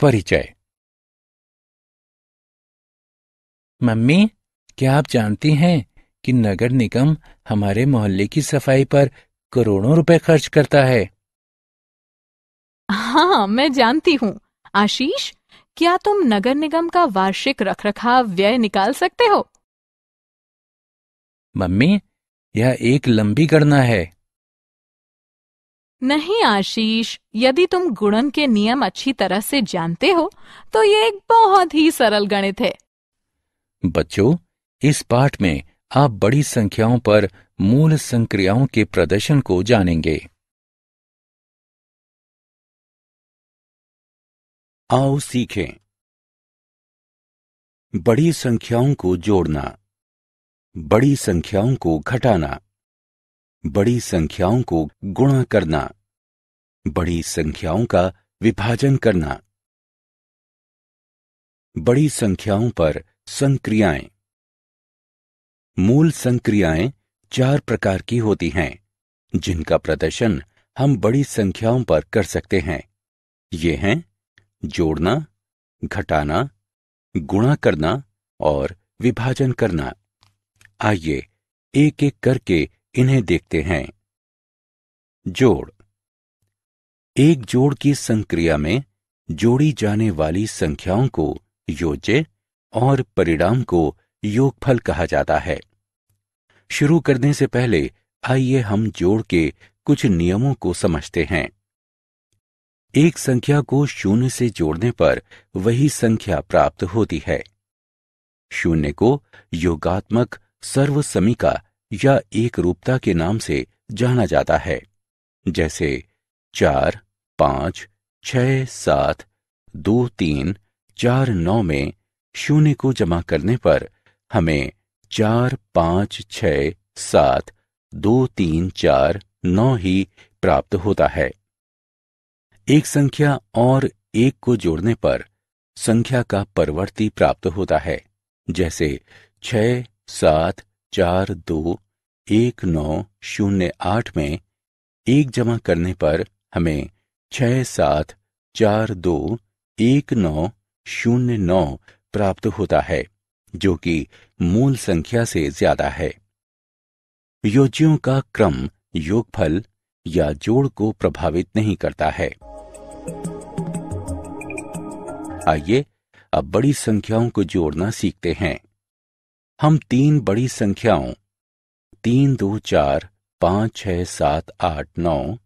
परिचय। मम्मी क्या आप जानती हैं कि नगर निगम हमारे मोहल्ले की सफ़ाई पर करोड़ों रुपए खर्च करता है? हाँ मैं जानती हूँ। आशीष क्या तुम नगर निगम का वार्षिक रखरखाव व्यय निकाल सकते हो? मम्मी यह एक लंबी गणना है। नहीं आशीष यदि तुम गुणन के नियम अच्छी तरह से जानते हो तो ये एक बहुत ही सरल गणित है। बच्चों इस पाठ में आप बड़ी संख्याओं पर मूल संक्रियाओं के प्रदर्शन को जानेंगे। आओ सीखें। बड़ी संख्याओं को जोड़ना बड़ी संख्याओं को घटाना। बड़ी संख्याओं को गुणा करना, बड़ी संख्याओं का विभाजन करना, बड़ी संख्याओं पर संक्रियाएँ। मूल संक्रियाएँ चार प्रकार की होती हैं, जिनका प्रदर्शन हम बड़ी संख्याओं पर कर सकते हैं। ये हैं, जोड़ना, घटाना, गुणा करना और विभाजन करना। आइए एक एक करके इन्हें देखते हैं। जोड़। एक जोड़ की संक्रिया में जोड़ी जाने वाली संख्याओं को योज्य और परिणाम को योगफल कहा जाता है। शुरू करने से पहले आइए हम जोड़ के कुछ नियमों को समझते हैं। एक संख्या को शून्य से जोड़ने पर वही संख्या प्राप्त होती है। शून्य को योगात्मक सर्वसमिका या एक रूपता के नाम से जाना जाता है। जैसे चार, पाँच छ सात, दो, तीन, चार, नौ में शून्य को जमा करने पर हमें चार, पाँच छ सात, दो, तीन, चार, नौ ही प्राप्त होता है। एक संख्या और एक को जोड़ने पर संख्या का परवर्ती प्राप्त होता है। जैसे छ सात चार दो एक नौ शून्य आठ में एक जमा करने पर हमें छ सात चार दो एक नौ शून्य नौ प्राप्त होता है, जो कि मूल संख्या से ज़्यादा है। योज्यों का क्रम योगफल या जोड़ को प्रभावित नहीं करता है। आइए अब बड़ी संख्याओं को जोड़ना सीखते हैं। हम तीन बड़ी संख्याओं, तीन दो चार पाँच छ सात आठ नौ,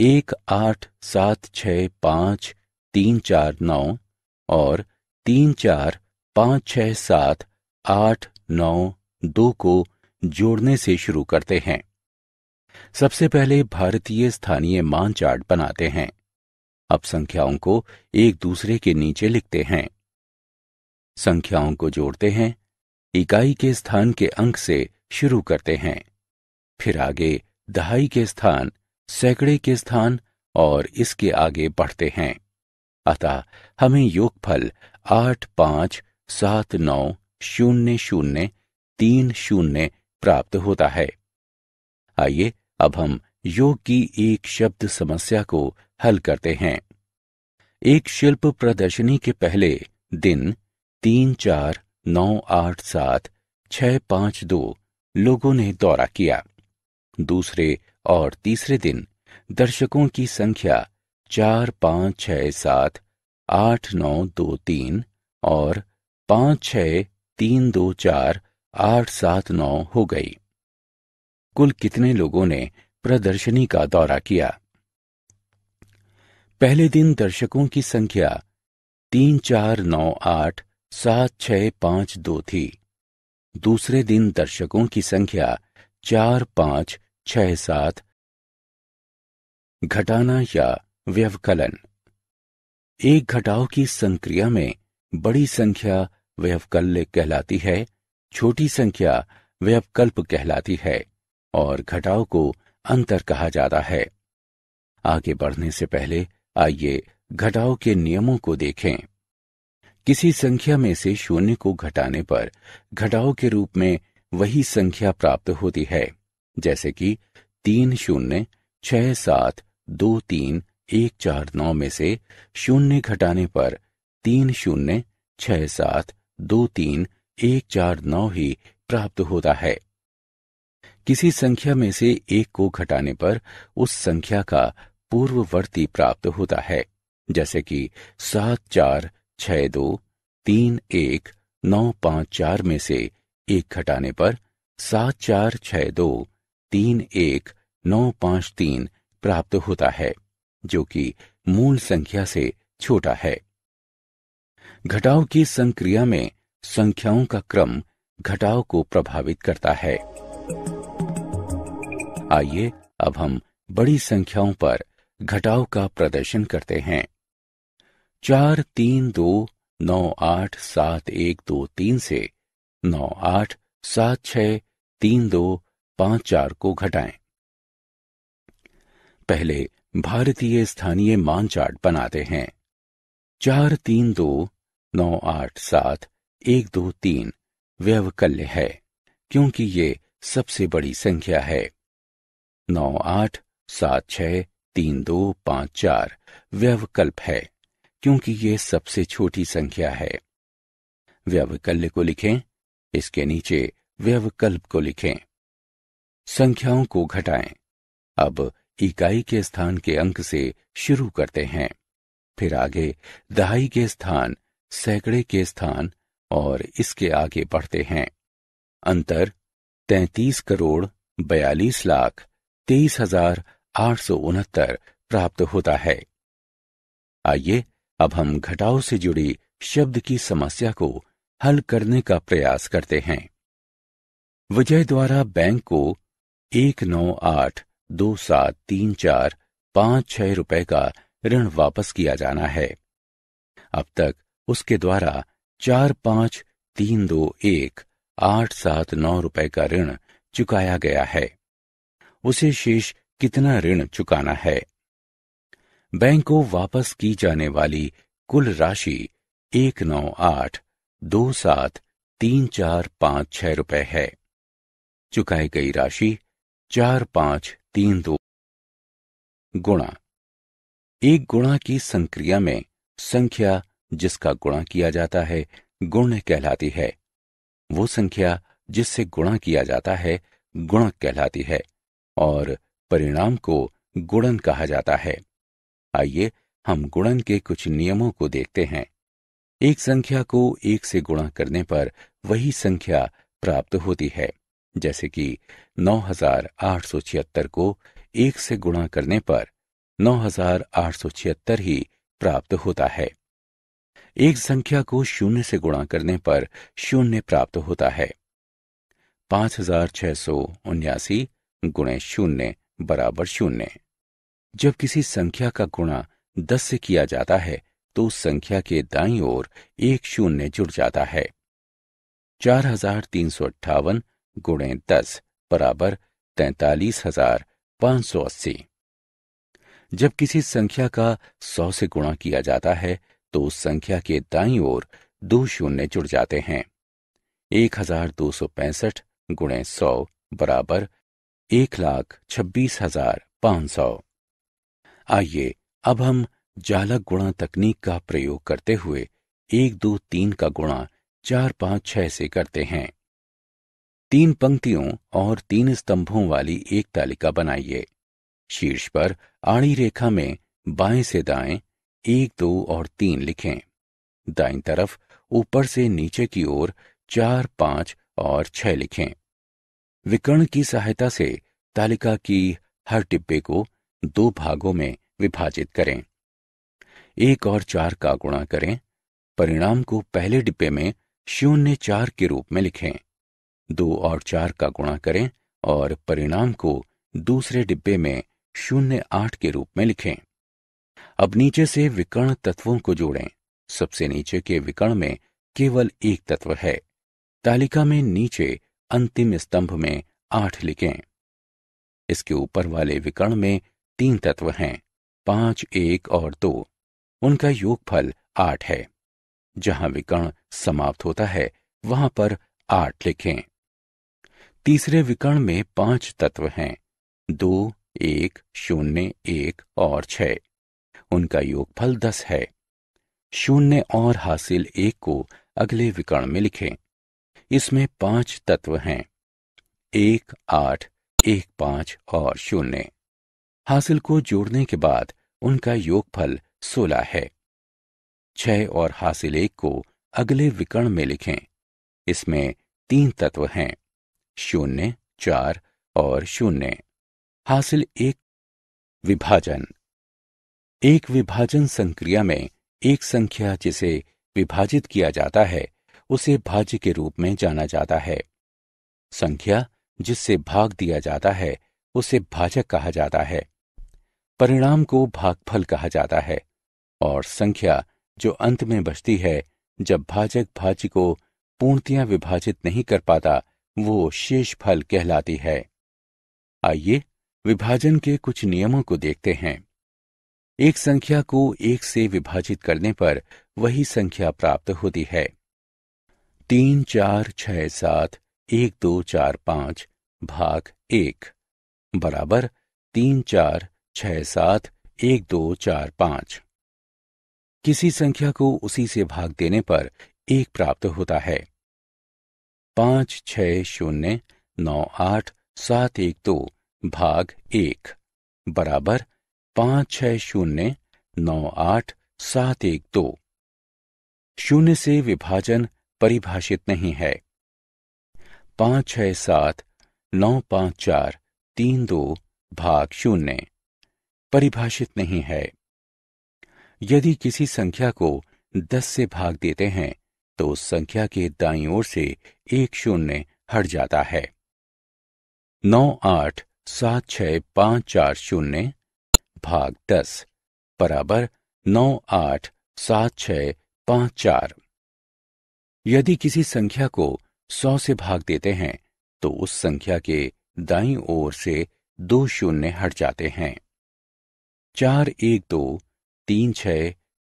एक आठ सात छ पाँच तीन चार नौ और तीन चार पाँच छ सात आठ नौ दो को जोड़ने से शुरू करते हैं। सबसे पहले भारतीय स्थानीय मान चार्ट बनाते हैं। अब संख्याओं को एक दूसरे के नीचे लिखते हैं। संख्याओं को जोड़ते हैं। इकाई के स्थान के अंक से शुरू करते हैं। फिर आगे दहाई के स्थान, सैकड़े के स्थान और इसके आगे बढ़ते हैं। अतः हमें योगफल आठ, पाँच, सात, नौ, शून्य शून्य, तीन, शून्य प्राप्त होता है। आइए अब हम योग की एक शब्द समस्या को हल करते हैं। एक शिल्प प्रदर्शनी के पहले दिन तीन, चार नौ आठ सात छ पाँच दो लोगों ने दौरा किया। दूसरे और तीसरे दिन दर्शकों की संख्या चार पाँच छ सात आठ नौ दो तीन और पाँच छ तीन दो चार आठ सात नौ हो गई। कुल कितने लोगों ने प्रदर्शनी का दौरा किया? पहले दिन दर्शकों की संख्या तीन चार नौ आठ सात छ पाँच दो थी। दूसरे दिन दर्शकों की संख्या चार पाँच छ सात। घटाना या व्यवकलन। एक घटाव की संक्रिया में बड़ी संख्या व्यवकल्य कहलाती है, छोटी संख्या व्यवकल्प कहलाती है और घटाव को अंतर कहा जाता है। आगे बढ़ने से पहले आइए घटाव के नियमों को देखें। किसी संख्या में से शून्य को घटाने पर घटाव के रूप में वही संख्या प्राप्त होती है, जैसे कि तीन शून्य, छह सात, दो तीन, एक चार नौ में से शून्य घटाने पर तीन शून्य, छह सात, दो तीन, एक चार नौ ही प्राप्त होता है। किसी संख्या में से एक को घटाने पर उस संख्या का पूर्ववर्ती प्राप्त होता है, जैसे कि सात चार छह दो तीन एक नौ पाँच चार में से एक घटाने पर सात चार छह दो तीन एक नौ पाँच तीन प्राप्त होता है, जो कि मूल संख्या से छोटा है। घटाव की संक्रिया में संख्याओं का क्रम घटाव को प्रभावित करता है। आइए अब हम बड़ी संख्याओं पर घटाव का प्रदर्शन करते हैं। चार तीन दो नौ आठ सात एक दो तीन से नौ आठ सात छ तीन दो पाँच चार को घटाएँ। पहले भारतीय स्थानीय मान चार्ट बनाते हैं। चार तीन दो नौ आठ सात एक दो तीन व्यवकल्य है, क्योंकि ये सबसे बड़ी संख्या है। नौ आठ सात छ तीन दो पाँच चार व्यवकल्प है। क्योंकि ये सबसे छोटी संख्या है। व्यवकल्य को लिखें, इसके नीचे व्यवकल्प को लिखें। संख्याओं को घटाएँ। अब इकाई के स्थान के अंक से शुरू करते हैं। फिर आगे दहाई के स्थान, सैकड़े के स्थान और इसके आगे बढ़ते हैं। अंतर तैतीस करोड़ बयालीस लाख तेईस हज़ार आठ सौ उनहत्तर प्राप्त होता है। आइए अब हम घटाव से जुड़ी शब्द की समस्या को हल करने का प्रयास करते हैं। विजय द्वारा बैंक को एक नौ आठ दो सात तीन चार पाँच छह रुपए का ऋण वापस किया जाना है। अब तक उसके द्वारा चार पाँच तीन दो एक आठ सात नौ रुपए का ऋण चुकाया गया है। उसे शेष कितना ऋण चुकाना है? बैंक को वापस की जाने वाली कुल राशि एक नौ आठ दो सात तीन चार पाँच छह रुपए है। चुकाई गई राशि चार पाँच तीन दो। गुणा। एक गुणा की संक्रिया में संख्या जिसका गुणा किया जाता है, गुण कहलाती है। वो संख्या जिससे गुणा किया जाता है, गुणक कहलाती है और परिणाम को गुणन कहा जाता है। आइए हम गुणन के कुछ नियमों को देखते हैं। एक संख्या को एक से गुणा करने पर वही संख्या प्राप्त होती है, जैसे कि 9876 को एक से गुणा करने पर 9876 ही प्राप्त होता है। एक संख्या को शून्य से गुणा करने पर शून्य प्राप्त होता है। पाँच हज़ार छह सौ उन्यासी गुणे शून्य बराबर शून्य। जब किसी संख्या का गुणा दस से किया जाता है तो उस संख्या के दाई ओर एक शून्य जुड़ जाता है। चार हज़ार तीन सौ अट्ठावन गुणे दस बराबर तैतालीस हज़ार पाँच सौ अस्सी। जब किसी संख्या का सौ से गुणा किया जाता है तो उस संख्या के दाई ओर दो शून्य जुड़ जाते हैं। एक हज़ार दो सौ पैंसठ गुणे सौ बराबर एक लाख छब्बीस हज़ार पाँच सौ। आइए, अब हम जालक गुणा तकनीक का प्रयोग करते हुए एक दो तीन का गुणा चार पाँच छह से करते हैं। तीन पंक्तियों और तीन स्तंभों वाली एक तालिका बनाइए। शीर्ष पर आड़ी रेखा में बाएँ से दाएँ एक दो और तीन लिखें। दाईं तरफ़ ऊपर से नीचे की ओर चार पाँच और छह लिखें। विकर्ण की सहायता से तालिका की हर टिब्बे को दो भागों में विभाजित करें। एक और चार का गुणा करें। परिणाम को पहले डिब्बे में शून्य चार के रूप में लिखें। दो और चार का गुणा करें और परिणाम को दूसरे डिब्बे में शून्य आठ के रूप में लिखें। अब नीचे से विकर्ण तत्वों को जोड़ें। सबसे नीचे के विकर्ण में केवल एक तत्व है। तालिका में नीचे अंतिम स्तंभ में आठ लिखें। इसके ऊपर वाले विकर्ण में तीन तत्व हैं, पाँच, एक और दो। उनका योगफल आठ है। जहाँ विकर्ण समाप्त होता है, वहाँ पर आठ लिखें। तीसरे विकर्ण में पाँच तत्व हैं, दो, एक, शून्य, एक और छह उनका योगफल दस है। शून्य और हासिल एक को अगले विकर्ण में लिखें। इसमें पाँच तत्व हैं, एक, आठ, एक, पाँच और शून्य। हासिल को जोड़ने के बाद उनका योगफल सोलह है। छह और हासिल एक को अगले विकर्ण में लिखें। इसमें तीन तत्व हैं, शून्य, चार और शून्य। हासिल एक विभाजन। एक विभाजन संक्रिया में एक संख्या जिसे विभाजित किया जाता है, उसे भाज्य के रूप में जाना जाता है। संख्या जिससे भाग दिया जाता है, उसे भाजक कहा जाता है। परिणाम को भागफल कहा जाता है और संख्या जो अंत में बचती है, जब भाजक भाज्य को पूर्णतया विभाजित नहीं कर पाता, वो शेष फल कहलाती है। आइए विभाजन के कुछ नियमों को देखते हैं। एक संख्या को एक से विभाजित करने पर वही संख्या प्राप्त होती है। तीन, चार, छह, सात, एक, दो, चार, पाँच, भाग एक, बराबर तीन, चार छह सात, एक दो चार पाँच। किसी संख्या को उसी से भाग देने पर एक प्राप्त होता है। पाँच छ शून्य, नौ आठ, सात एक दो, भाग एक। बराबर पाँच छ शून्य, नौ आठ, सात एक दो। शून्य से विभाजन परिभाषित नहीं है। पाँच, छह सात, नौ पाँच चार, तीन दो, भाग शून्य। परिभाषित नहीं है। यदि किसी संख्या को दस से भाग देते हैं तो उस संख्या के दाई ओर से एक शून्य हट जाता है। नौ आठ सात छ पाँच चार शून्य भाग दस बराबर नौ आठ सात छ पाँच चार। यदि किसी संख्या को सौ से भाग देते हैं तो उस संख्या के दाई ओर से दो शून्य हट जाते हैं। चार एक दो तीन छ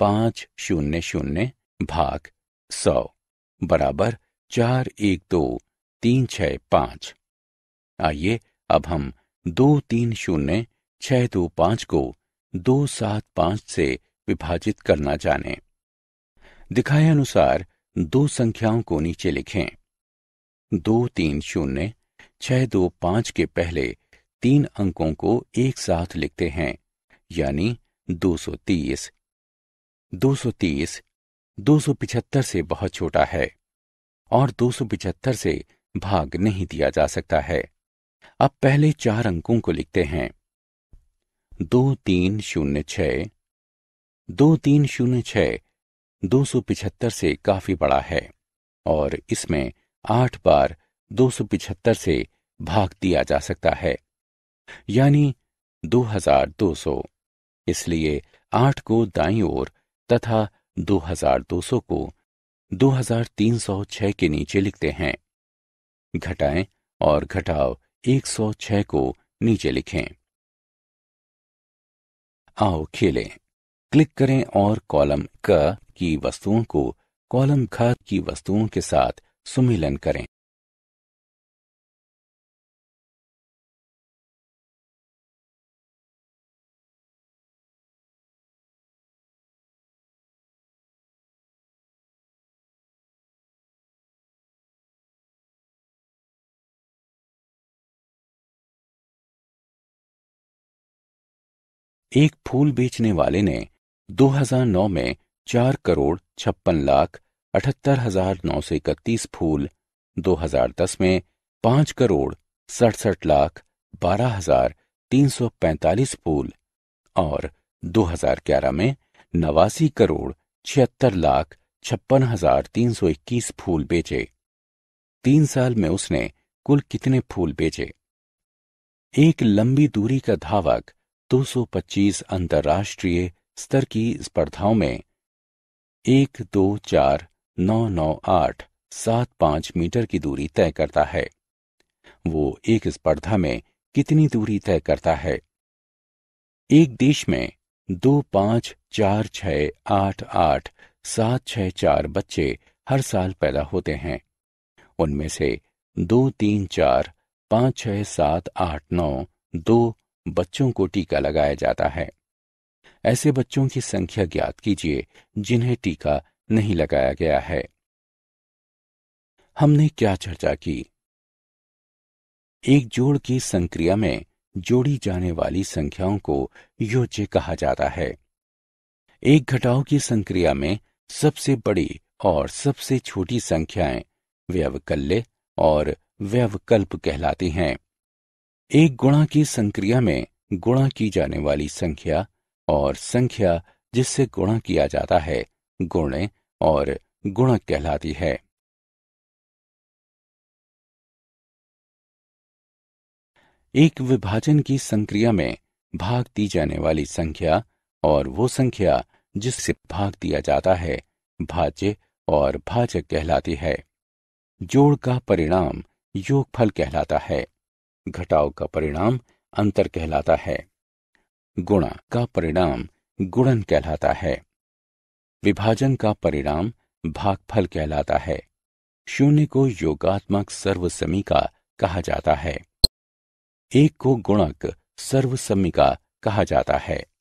पाँच शून्य शून्य भाग सौ बराबर चार एक दो तीन छ पाँच। आइए अब हम दो तीन शून्य छह दो पाँच को दो सात पाँच से विभाजित करना जाने। दिखाए अनुसार दो संख्याओं को नीचे लिखें। दो तीन शून्य छह दो पाँच के पहले तीन अंकों को एक साथ लिखते हैं। यानी दो सौ तीस। दो सौ बहुत छोटा है और दो सौ पिछहत्तर से भाग नहीं दिया जा सकता है। अब पहले चार अंकों को लिखते हैं। दो तीन शून्य छ दो तीन शून्य छ दो सौ पिछहत्तर से काफ़ी बड़ा है और इसमें आठ बार दो सौ पिछहत्तर से भाग दिया जा सकता है। यानी दो हज़ार दो सौ। इसलिए आठ को दाईं ओर तथा 2200 को 2306 के नीचे लिखते हैं। घटाएँ और घटाव 106 को नीचे लिखें। आओ खेलें। क्लिक करें और कॉलम क की वस्तुओं को कॉलम ख की वस्तुओं के साथ सुमिलन करें। एक फूल बेचने वाले ने 2009 में चार करोड़ छप्पन लाख अठहत्तर हज़ार नौ सौ इकतीस फूल 2010 में पाँच करोड़ सड़सठ लाख बारह हज़ार तीन सौ पैंतालीस फूल और 2011 में नवासी करोड़ छिहत्तर लाख छप्पन हज़ार तीन सौ इक्कीस फूल बेचे। तीन साल में उसने कुल कितने फूल बेचे? एक लंबी दूरी का धावक 225 अंतर्राष्ट्रीय स्तर की स्पर्धाओं में एक, दो, चार, नौ नौ, आठ, सात, पाँच मीटर की दूरी तय करता है। वो एक स्पर्धा में कितनी दूरी तय करता है? एक देश में दो, पाँच, चार छ आठ आठ, सात छ चार बच्चे हर साल पैदा होते हैं। उनमें से दो, तीन, चार, पाँच, छह, सात, आठ, नौ, दो बच्चों को टीका लगाया जाता है। ऐसे बच्चों की संख्या ज्ञात कीजिए, जिन्हें टीका नहीं लगाया गया है। हमने क्या चर्चा की? एक जोड़ की संक्रिया में जोड़ी जाने वाली संख्याओं को योज्य कहा जाता है। एक घटाव की संक्रिया में सबसे बड़ी और सबसे छोटी संख्याएँ व्यवकल्य और व्यवकल्प कहलाती हैं। एक गुणा की संक्रिया में गुणा की जाने वाली संख्या और संख्या जिससे गुणा किया जाता है, गुणे और गुणक कहलाती है। एक विभाजन की संक्रिया में भाग दी जाने वाली संख्या और वो संख्या जिससे भाग दिया जाता है, भाज्य और भाजक कहलाती है। जोड़ का परिणाम योगफल कहलाता है। घटाव का परिणाम अंतर कहलाता है। गुणा का परिणाम गुणन कहलाता है। विभाजन का परिणाम भागफल कहलाता है। शून्य को योगात्मक सर्वसमीका कहा जाता है। एक को गुणक सर्वसमिका कहा जाता है।